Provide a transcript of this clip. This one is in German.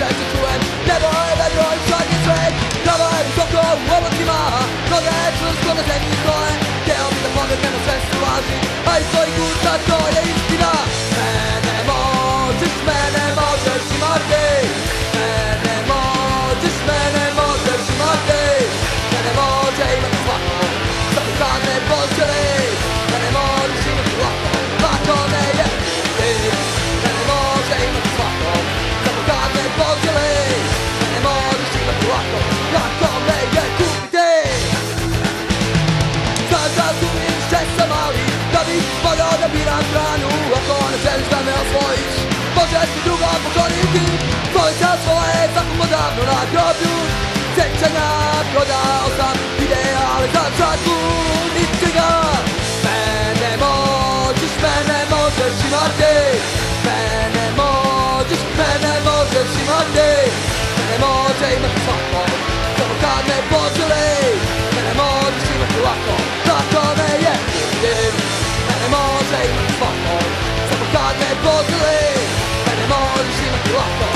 usta najczęściej czułem Niebo, elegro i czarnie złek Kawałek wysoko, łobotki ma Nogę, wszystko na ziemi stoję Dzieją mi zapomnę, nie muszę sytuacji A i swoich usta to je istina Mene możesz, mene możesz i mordy Mene możesz, mene możesz i mordy Mene może i mam słabo Zapukane podzielej Mene Podade bilat branu Ako na sedišta que osvojiš Poželjski drugo pokloniti Tvoj čas svoje svakom odavno na groblju na kroz svakom Zato kad me pozili, mene možeš imati lako.